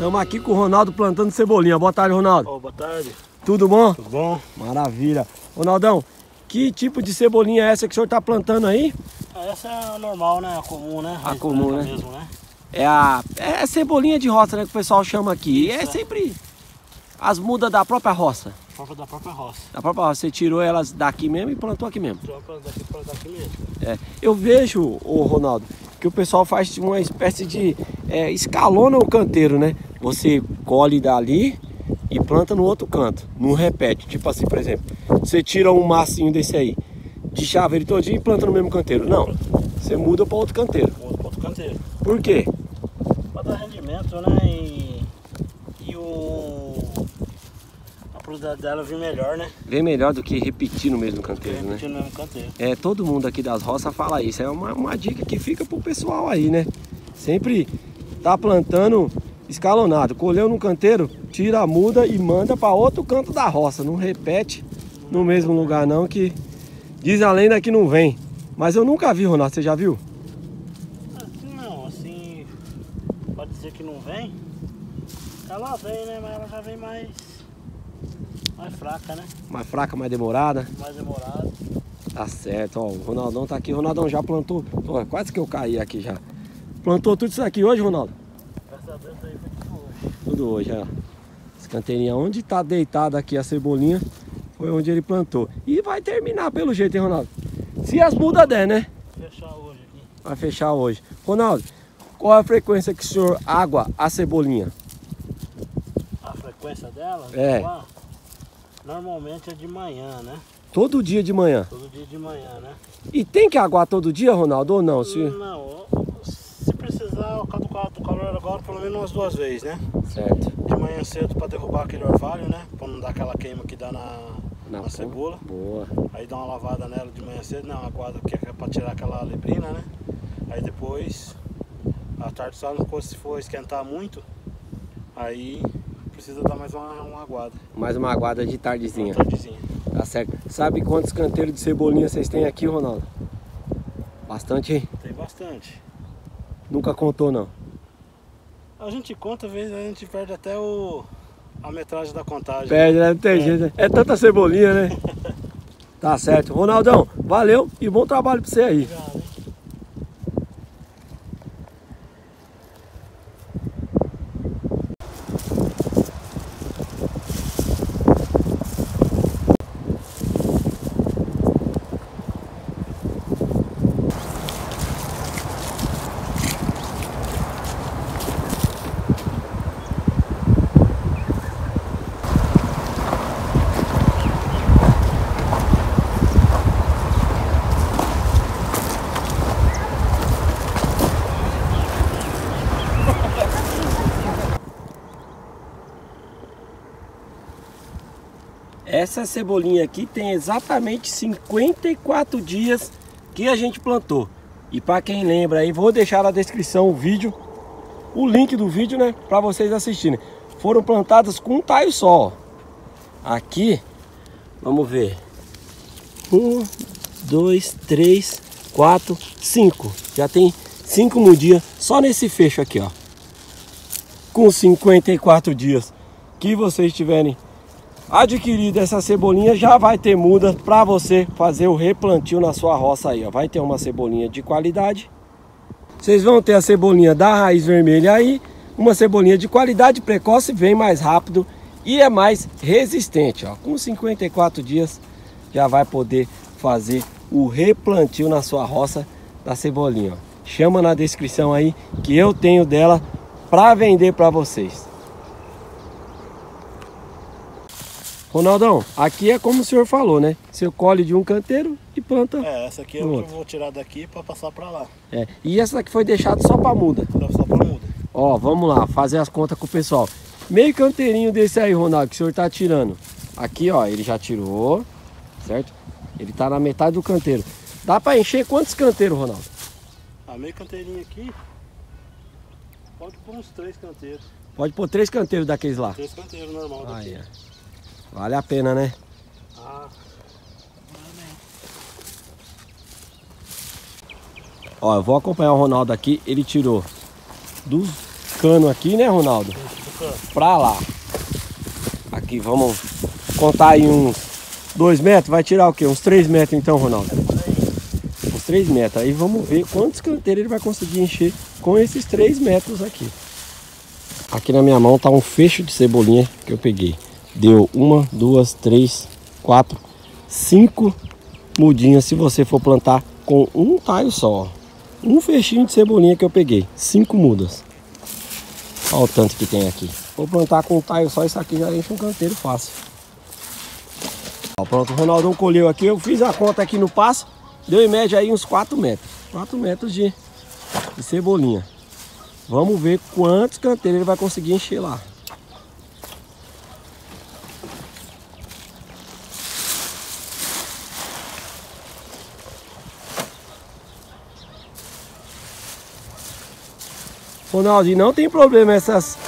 Estamos aqui com o Ronaldo plantando cebolinha. Boa tarde, Ronaldo. Oh, boa tarde. Tudo bom? Tudo bom? Maravilha. Ronaldão, que tipo de cebolinha é essa que o senhor está plantando aí? Ah, Essa é a normal, né? A comum, né? A Raiz comum, branca né? Mesmo, né? É a é a cebolinha de roça, né? Que o pessoal chama aqui. E é sempre as mudas da própria roça. Da própria roça. Da própria roça. Você tirou elas daqui mesmo e plantou aqui mesmo. Troca daqui pra daqui mesmo. É, eu vejo, o Ronaldo, que o pessoal faz uma espécie de é, escalona o canteiro, né? Você colhe dali e planta no outro canto, não repete. Tipo assim, por exemplo, você tira um massinho desse aí, de chave ele todinho e planta no mesmo canteiro. Não, você muda para outro canteiro. Outro, outro canteiro. Por quê? Pra dar rendimento, né? E, e o. A produtividade dela vir melhor, né? Vem melhor do que repetir no mesmo canteiro, né? repetir no mesmo canteiro. É, todo mundo aqui das roças fala isso. É uma, uma dica que fica pro pessoal aí, né? Sempre tá plantando escalonado. Colheu no canteiro, tira a muda e manda para outro canto da roça. Não repete no mesmo lugar não, que diz a lenda que não vem. Mas eu nunca vi, Ronaldo. Você já viu? Assim não, assim. Pode dizer que não vem. Ela vem, né? Mas ela já vem mais. Mais fraca, né? Mais fraca, mais demorada. Mais demorada. Tá certo, ó. O Ronaldão tá aqui. O Ronaldão já plantou. Ó, quase que eu caí aqui já. Plantou tudo isso aqui hoje, Ronaldo? Graças a Deus aí foi tudo hoje. Ó. Esse canteirinho onde tá deitado aqui a cebolinha foi onde ele plantou. E vai terminar pelo jeito, hein, Ronaldo? Se as mudas der, né? Fechar hoje aqui. Vai fechar hoje. Ronaldo, qual a frequência que o senhor água a cebolinha? A frequência dela? É. aguar, Normalmente é de manhã, né? Todo dia de manhã. Todo dia de manhã, né? E tem que aguar todo dia, Ronaldo, ou não? Se... Não, se precisar, o calor, agora, pelo menos umas duas vezes, né? Certo. De manhã cedo para derrubar aquele orvalho, né? Para não dar aquela queima que dá na, na, pô, cebola. Boa. Aí dá uma lavada nela de manhã cedo, não, aguarda que é para tirar aquela lebrina, né? Aí depois, à tarde só se for esquentar muito, aí precisa dar mais uma, uma aguada. Mais uma aguada de tardezinha. Uma tardezinha. Tá certo. Sabe quantos canteiros de cebolinha vocês têm aqui, Ronaldo? Bastante, hein? Tem bastante. Nunca contou, não. A gente conta, às vezes a gente perde até o, a metragem da contagem. Perde, né? Não tem É. jeito. né? É tanta cebolinha, né? Tá certo. Ronaldão, valeu e bom trabalho pra você aí. Obrigado, hein? Essa cebolinha aqui tem exatamente 54 dias que a gente plantou. E para quem lembra aí, vou deixar na descrição o vídeo, o link do vídeo, né, para vocês assistirem. Foram plantadas com um taio só. Aqui, vamos ver. Um, dois, três, quatro, cinco. Já tem cinco mudinhas só nesse fecho aqui, ó. Com 54 dias que vocês tiverem adquirido essa cebolinha, já vai ter muda para você fazer o replantio na sua roça aí, ó. Vai ter uma cebolinha de qualidade. Vocês vão ter a cebolinha da raiz vermelha aí, uma cebolinha de qualidade precoce, vem mais rápido e é mais resistente, ó. Com 54 dias já vai poder fazer o replantio na sua roça da cebolinha, ó. Chama na descrição aí que eu tenho dela para vender para vocês. Ronaldão, aqui é como o senhor falou, né? Você colhe de um canteiro e planta. É, essa aqui é o que eu vou tirar daqui para passar para lá. É. E essa daqui foi deixada só para muda. Só para muda. Ó, vamos lá, fazer as contas com o pessoal. Meio canteirinho desse aí, Ronaldo, que o senhor tá tirando. Aqui, ó, ele já tirou, certo? Ele tá na metade do canteiro. Dá para encher quantos canteiros, Ronaldo? A meio canteirinha aqui, pode pôr uns três canteiros. Pode pôr três canteiros daqueles lá. Três canteiros normal daqui. Aí, ó. Vale a pena, né? Ah, Ó, eu vou acompanhar o Ronaldo aqui. Ele tirou dos canos aqui, né, Ronaldo? pra lá. Aqui, vamos contar aí uns 2 metros. Vai tirar o quê? Uns 3 metros então, Ronaldo? Uns 3 metros. Aí vamos ver quantos canteiros ele vai conseguir encher com esses 3 metros aqui. Aqui na minha mão tá um fecho de cebolinha que eu peguei. Deu uma, duas, três, quatro, cinco mudinhas se você for plantar com um taio só. Um fechinho de cebolinha que eu peguei. Cinco mudas. Olha o tanto que tem aqui. Vou plantar com um taio só, isso aqui já enche um canteiro fácil. Ó, pronto, o Ronaldão colheu aqui. Eu fiz a conta aqui no passo. Deu em média aí uns 4 metros. 4 metros de, de cebolinha. Vamos ver quantos canteiros ele vai conseguir encher lá. Ronaldinho, não tem problema essas,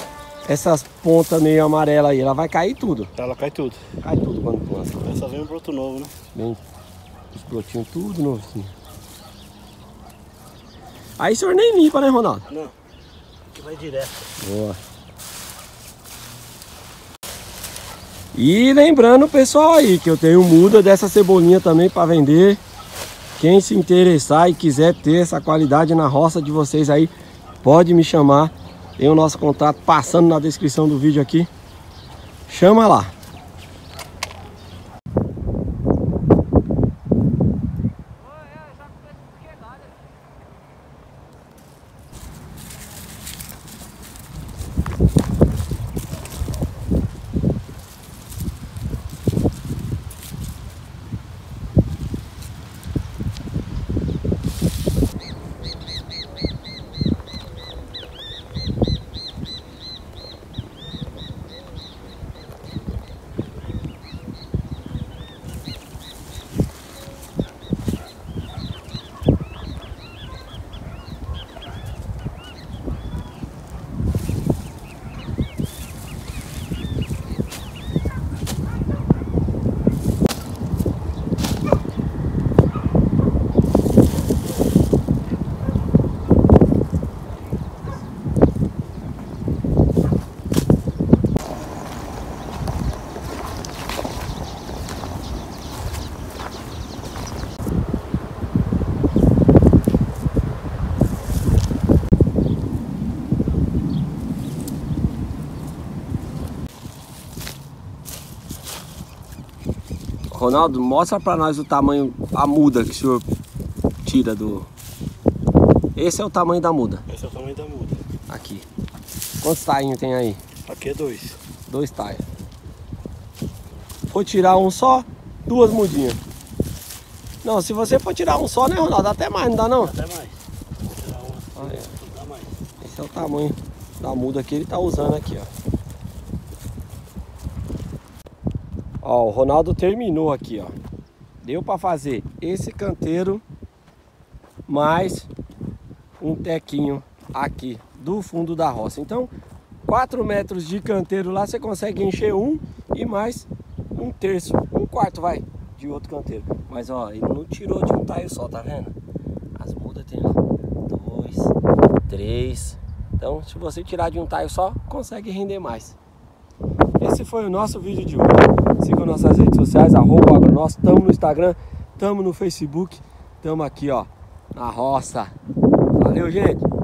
essas pontas meio amarelas aí. Ela vai cair tudo. Ela cai tudo. Cai tudo quando planta. Só vem um broto novo, né? Vem os brotinhos tudo novinho. Aí o senhor nem limpa, né, Ronaldo? Não. Aqui vai direto. Boa. E lembrando pessoal aí que eu tenho muda dessa cebolinha também para vender. Quem se interessar e quiser ter essa qualidade na roça de vocês aí, pode me chamar. Tem o nosso contato passando na descrição do vídeo aqui. Chama lá. Ronaldo, mostra pra nós o tamanho, a muda que o senhor tira do... Esse é o tamanho da muda. Esse é o tamanho da muda. Aqui. Quantos tainhos tem aí? Aqui é dois. Dois taios. Vou tirar um só, duas mudinhas. Não, se você for tirar um só, né, Ronaldo? Dá até mais, não dá não? Até mais. Vou tirar uma Ah, é. dá mais. Esse é o tamanho da muda que ele tá usando aqui, ó. Ó, o Ronaldo terminou aqui, ó. Deu para fazer esse canteiro mais um tequinho aqui do fundo da roça. Então, 4 metros de canteiro lá você consegue encher um e mais um terço, um quarto vai de outro canteiro. Mas ó, ele não tirou de um taio só, tá vendo? As mudas tem dois, três. Então, se você tirar de um taio só, consegue render mais. Esse foi o nosso vídeo de hoje. Siga nossas redes sociais, arroba agronosso. Tamo no Instagram, tamo no Facebook, tamo aqui ó, na roça. Valeu, gente!